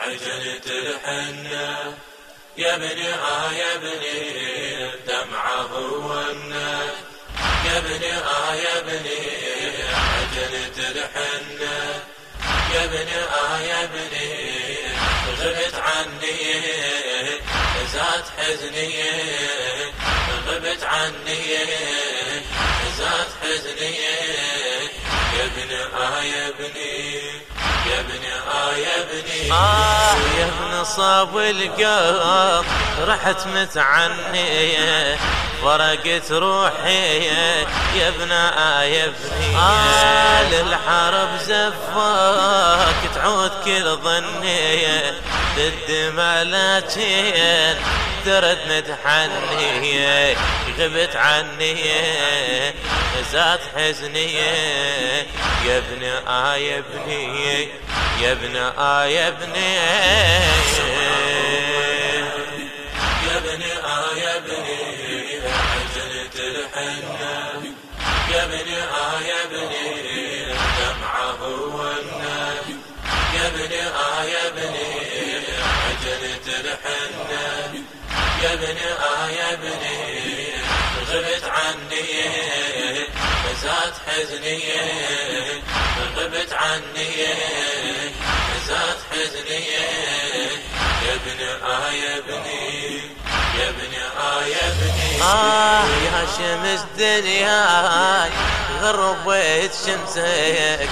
عجلت الحنة يا بني آه يا بني دمعه والنه يا بني آه يا بني عجلت الحنة يا بني آه يا بني غبت عني زاد حزني غبت عني حزني يا ابن آه آه ابن صاب القلب رحت متعني فرقت روحي يا ابن آه يا ابني آه للحرب زفاك تعود كل ظني ضد ملاكين ترد متحني غبت عني زاد حزني يا ابن آه يا ابني يا ابن آه يا ابني يا بني آه يا بني عجلت الحنة يا بني آه يا بني دمعه والنه يا بني آه يا بني عجلت الحنة يا بني آه يا زاد حزني غبت عني. زاد حزني يا ابن آه يا ابني. يا ابن آه يا ابني. آه يا شمس دنياي غربت شمسك.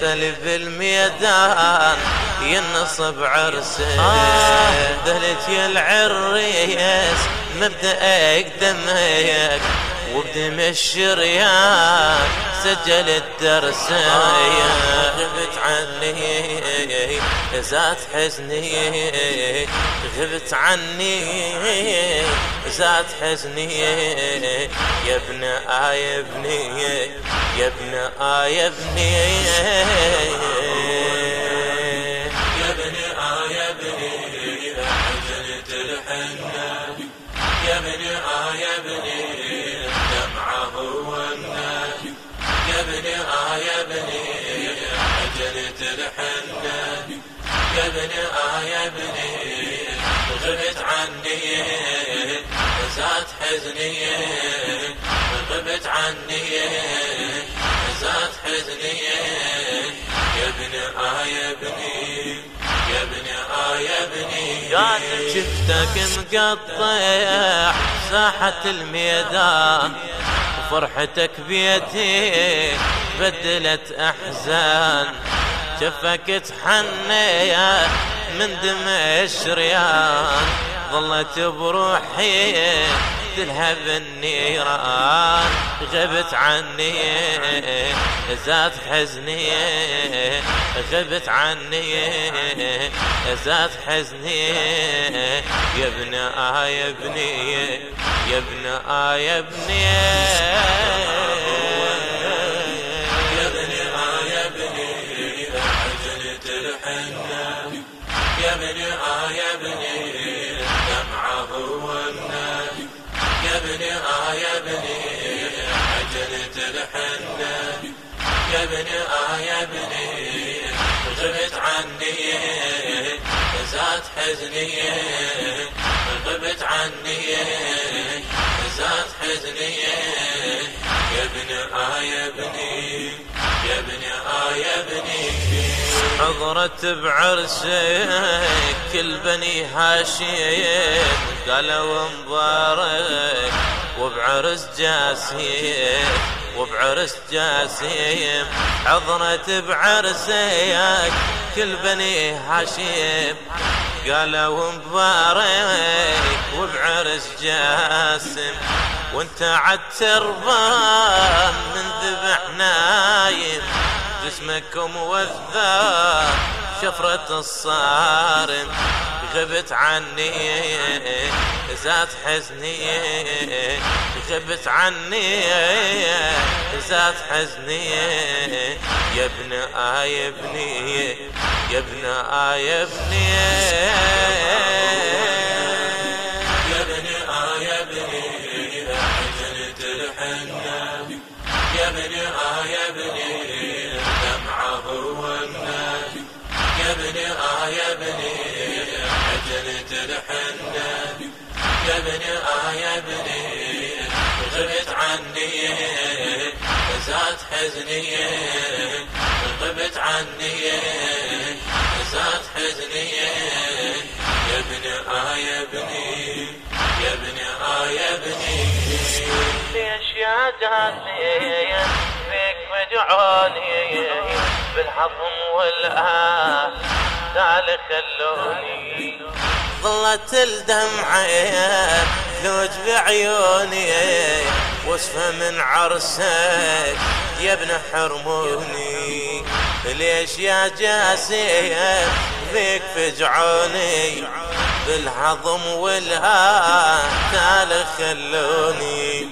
تلف الميدان ينصب عرسك. آه. دهلت يا العريس مبدأك دمك. وبدم الشريان سجل الدرس غبت عني زاد حزني غبت عني زاد حزني يا ابن يا ابني يا ابن يا ابني يا بني آه يا بني غبت عني زاد حزني. غبت عني زاد حزني. يا ابن آه يا ابني يا ابن آه يا ابني شفتك مقطع ساحة الميدان. وفرحتك بيتي بدلت أحزان. شفك تحني من دمع الشريان ظلت بروحي تلهب النيران. غبت عني زاد حزني غبت عني زاد حزني. يا ابن آه يا ابني يا ابن آه يا ابني. آه يا بني غبت عني زاد حزني غبت عني زاد حزني. يا ابن آه يا ابني يا ابن آه يا ابني. حضرت بعرسك كل بني هاشم قالوا مبارك وبعرس جاسيم وبعرس جاسيم حضرت بعرسك كل بني هاشم. قالوا مبارك وبعرس جاسم وانت عالتربان من ذبح نايم. جسمك موذى شفرة الصارم غبت عني. زاد حزني غبت عني. زاد حزني يا ابن آه ابني يا ابن آه ابني. يا بني آه يا بني يا آه يا آه ابني آه يا ابني غبت عني زاد حزني غبت عني زاد حزني. يا ابني آه يا ابني يا ابني آه يا ابني ليش يا جاني فيك مجعوني بالحضن والآه تعال خلوني ظلت الدمعة ثلوج بعيوني وصفة من عرسك يا ابن حرموني. ليش يا جاسي فيك فجعوني بالعظم والها تعال خلوني.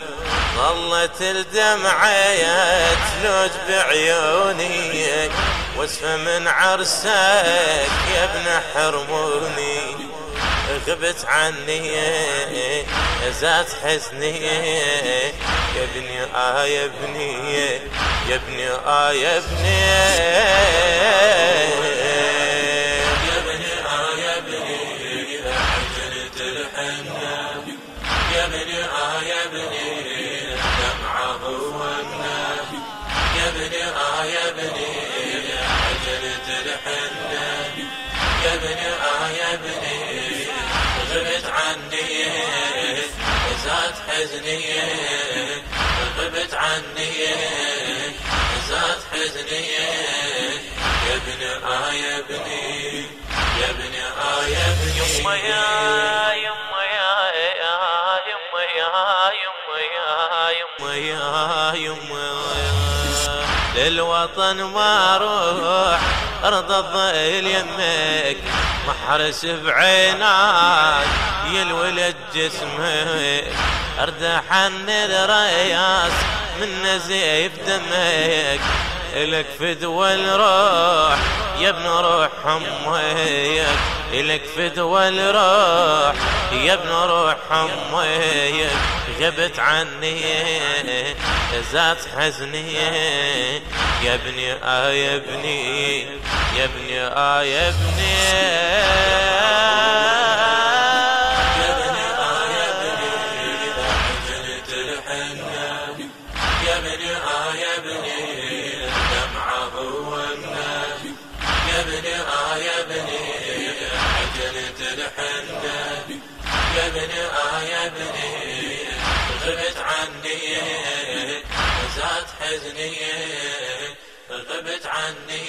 ظلت الدمعة تلوج بعيوني واسفة من عرسك يا ابن حرموني. غبت عني. زاد حزني. يا ابني آه يا ابني. يا ابني آه يا ابني. يا ابني آه يا الحنة يا آه يا آه يا الحنة يا حزني غبت عني. زاد حزني. يا ابني آه يا ابني يا ابني آه يا ابني يما يا يما يا يما يا يما يا يما يا يما للوطن ما أروح أرض الظل يمك محرس بعيناك يا الولد جسمك اردح عن الرياس من نزيف دمك إلك فدوى الروح يا ابن روح أمك إلك فدوى الروح يا ابن روح أمك. غبت عني زاد حزني يا ابني آه يا ابني يا ابني آه يا ابني. يا ابني آه يا ابني عجلة الحنة يا ابني آه يا ابني غبت عني. زاد حزني. غبت عني.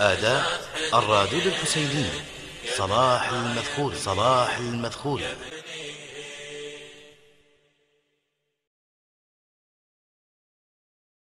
أداء الرادود الحسيني صلاح المذخور صلاح المذخور